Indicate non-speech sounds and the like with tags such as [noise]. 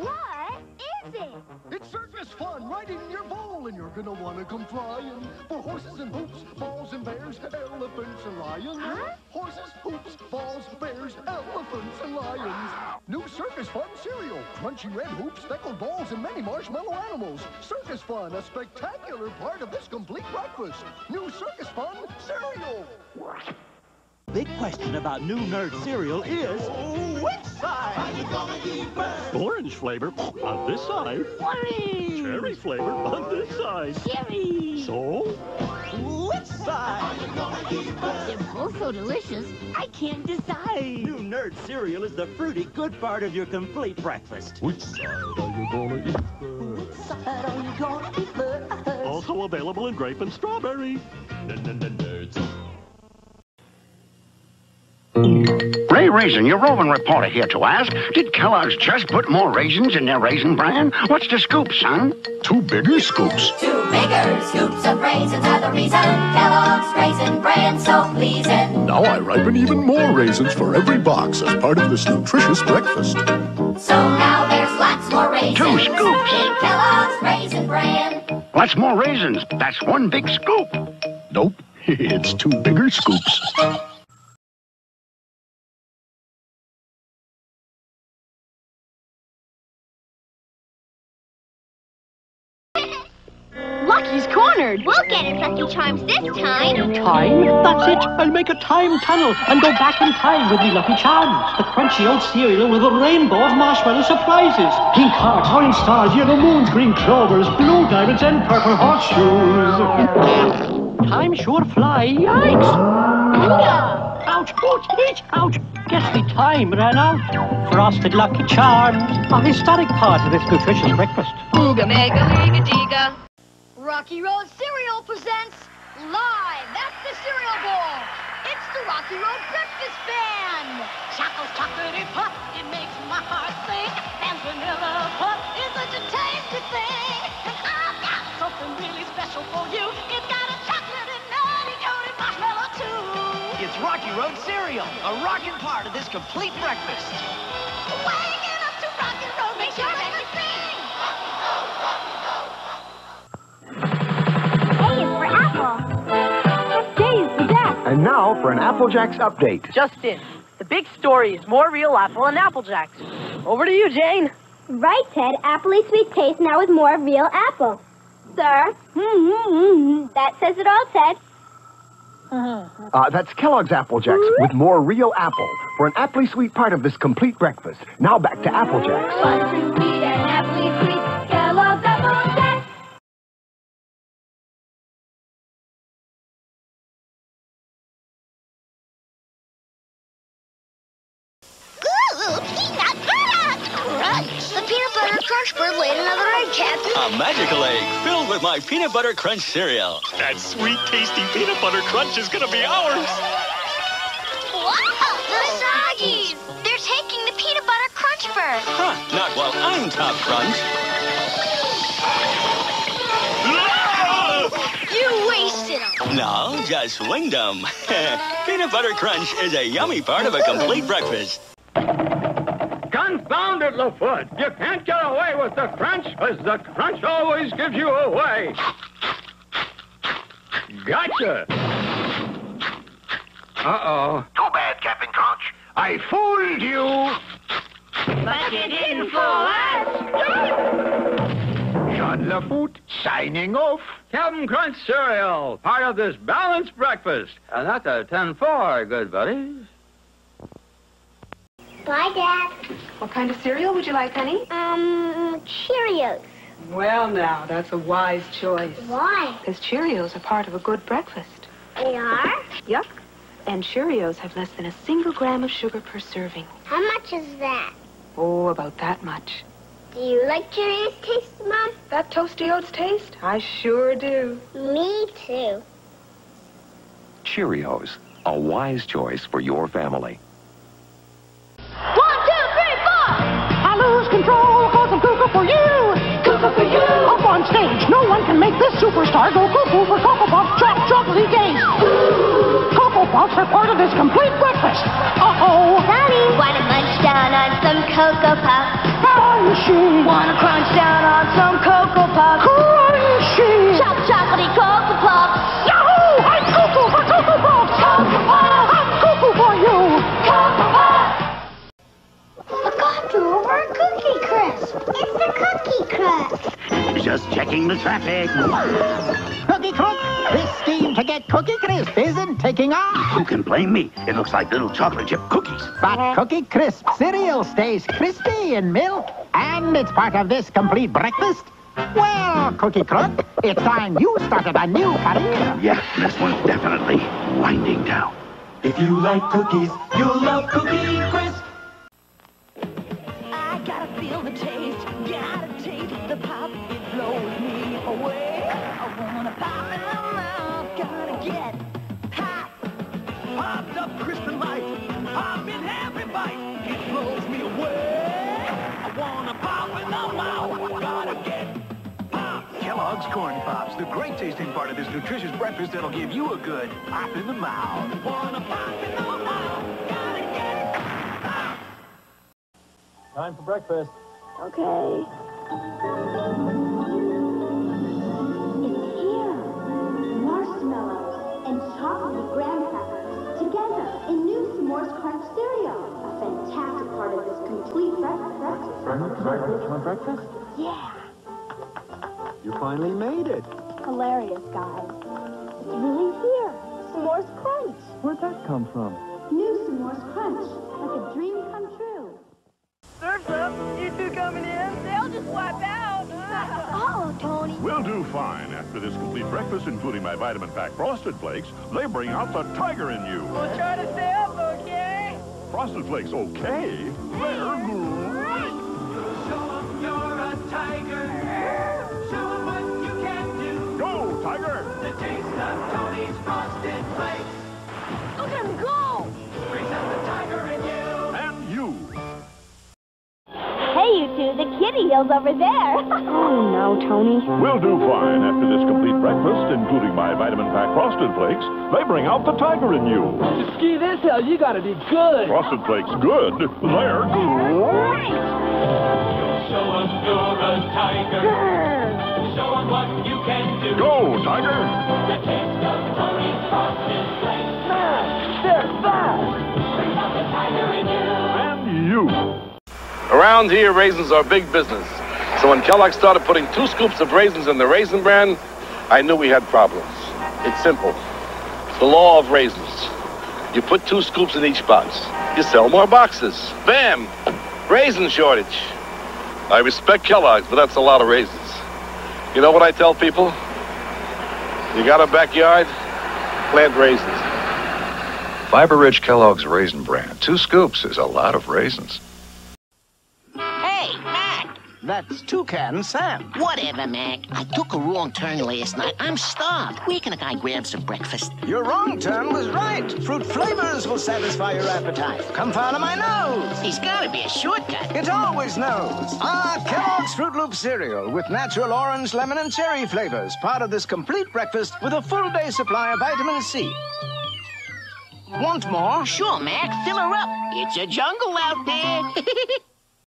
What is it? It's circus fun right in your bowl, and you're gonna wanna come flying. For horses and hoops, balls and bears, elephants and lions. Huh? Horses, hoops, balls, bears, elephants and lions. New circus fun cereal. Crunchy red hoops, speckled balls, and many marshmallow animals. Circus fun, a spectacular part of this complete breakfast. New circus fun cereal. Big question about new nerd cereal is which side? Are you gonna eat first? Orange flavor on this side. Orange. Cherry flavor on this side. Cherry. So, Which side? are you gonna eat They're both so delicious, I can't decide. New nerd cereal is the fruity good part of your complete breakfast. which side are you gonna eat first? Which side are you gonna eat first? Also available in grape and strawberry. Nerds. Ray Raisin, your roving reporter here to ask, did Kellogg's just put more raisins in their raisin bran? What's the scoop, son? Two bigger scoops. Two bigger scoops of raisins are the reason Kellogg's Raisin Bran so pleasing. Now I ripen even more raisins for every box as part of this nutritious breakfast. So now there's lots more raisins Two scoops. in Kellogg's Raisin Bran. Lots more raisins. That's one big scoop. Nope, [laughs] it's two bigger scoops. Lucky's cornered. We'll get it, Lucky Charms, this time. Time? That's it. I'll make a time tunnel and go back in time with me Lucky Charms. The crunchy old cereal with a rainbow of marshmallow surprises. Pink hearts, orange stars, yellow moons, green clovers, blue diamonds, and purple horseshoes. time sure fly. Yikes! Ouch, ouch, each, ouch. Guess the time ran out. Frosted Lucky Charms, a historic part of this nutritious breakfast. Ooga mega liga diga. Rocky Road Cereal presents live at the Cereal Bowl. It's the Rocky Road Breakfast Band. Choco's chocolatey pop, it makes my heart sing. And vanilla pop is such a tasty thing. And I've got something really special for you. It's got a chocolate and nutty coated marshmallow too. It's Rocky Road cereal, a rockin' part of this complete breakfast. Waking up to Rocky Road, make sure that And now for an Apple Jacks update. Just in. The big story is more real apple and apple jacks. Over to you, Jane. Right, Ted. Appley sweet taste now with more real apple. Sir? Mm-hmm. That says it all, Ted. Uh, that's Kellogg's Apple Jacks with more real apple for an aptly sweet part of this complete breakfast. Now back to Apple Jacks. Fun to eat and Appley sweet. The peanut butter crunch bird laid another egg, Captain. A magical egg filled with my peanut butter crunch cereal. That sweet, tasty peanut butter crunch is gonna be ours. Wow, the soggies. They're taking the peanut butter crunch bird. Huh, not while I'm top crunch. You wasted them. No, just winged them. [laughs] peanut butter crunch is a yummy part of a complete breakfast. Confound it, LaFoote! You can't get away with the crunch, as the crunch always gives you away. Gotcha! Uh-oh. Too bad, Cap'n Crunch. I fooled you. But you didn't fool us. Jean LaFoote signing off. Cap'n Crunch cereal, part of this balanced breakfast. And that's a 10-4, good buddies. Bye, Dad. What kind of cereal would you like, honey? Um, Cheerios. Well, now, that's a wise choice. Why? Because Cheerios are part of a good breakfast. They are? Yup. And Cheerios have less than a single gram of sugar per serving. How much is that? Oh, about that much. Do you like Cheerios taste, Mom? That toasty oats taste? I sure do. Me too. Cheerios, a wise choice for your family. Control cause I'm cuckoo for you. Cuckoo for you. Up on stage, no one can make this superstar go cuckoo for Cocoa Puffs, choc chocolatey days. Cocoa What's for part of this complete breakfast? Uh-oh. Sonny, wanna munch down on some Cocoa Puffs? Crunchy. Wanna crunch down on some Cocoa Puffs? Crunchy. Just checking the traffic. Cookie Crook, this scheme to get Cookie Crisp isn't taking off. Who can blame me? It looks like little chocolate chip cookies. But Cookie Crisp cereal stays crispy in milk, and it's part of this complete breakfast. Well, Cookie Crook, it's time you started a new career. Yeah, this one's definitely winding down. If you like cookies, you'll love Cookie Crisp. Pop, it blows me away. I wanna pop in my mouth, gotta get pop. Popped up crisp light. Pop in every bite. It blows me away. I wanna pop in the mouth. Gotta get pop. Kellogg's Corn Pops, the great tasting part of this nutritious breakfast that'll give you a good pop in the mouth. Wanna pop in the mouth. Gotta get pop. Time for breakfast. Okay. It's here. Marshmallows and chocolate graham crackers together in new S'mores Crunch cereal. A fantastic part of this complete breakfast. Breakfast? Want breakfast? Yeah. You finally made it. Hilarious, guys. It's really here. S'mores Crunch. Where'd that come from? New S'mores Crunch. Like a dream We'll do fine. After this complete breakfast, including my vitamin pack frosted flakes, they bring out the tiger in you. We'll try to stay up, okay? Frosted flakes, okay? They're great. You're a tiger. Show 'em what you can do. Go, tiger! The taste of Tony's Frosted Flakes. Look at him go! The kitty hill's over there. [laughs] Oh, no, Tony. We'll do fine. After this complete breakfast, including my vitamin pack frosted flakes, they bring out the tiger in you. To ski this hill, you gotta be good. Frosted flakes good. They're great. Show 'em you're a tiger. Hmm. Show 'em what you can do. Go, tiger! Around here, raisins are big business. So when Kellogg started putting two scoops of raisins in the Raisin Bran, I knew we had problems. It's simple. It's the law of raisins. You put two scoops in each box. You sell more boxes. Bam! Raisin shortage. I respect Kellogg's, but that's a lot of raisins. You know what I tell people? You got a backyard? Plant raisins. Fiber-rich Kellogg's Raisin Bran. Two scoops is a lot of raisins. That's Toucan Sam. Whatever, Mac. I took a wrong turn last night. I'm starved. Where can a guy grab some breakfast? Your wrong turn was right. Fruit flavors will satisfy your appetite. Come follow my nose. He's gotta be a shortcut. It always knows. Ah, Kellogg's Froot Loop cereal with natural orange, lemon, and cherry flavors. Part of this complete breakfast with a full day supply of vitamin C. Want more? Sure, Mac. Fill her up. It's a jungle out there. [laughs]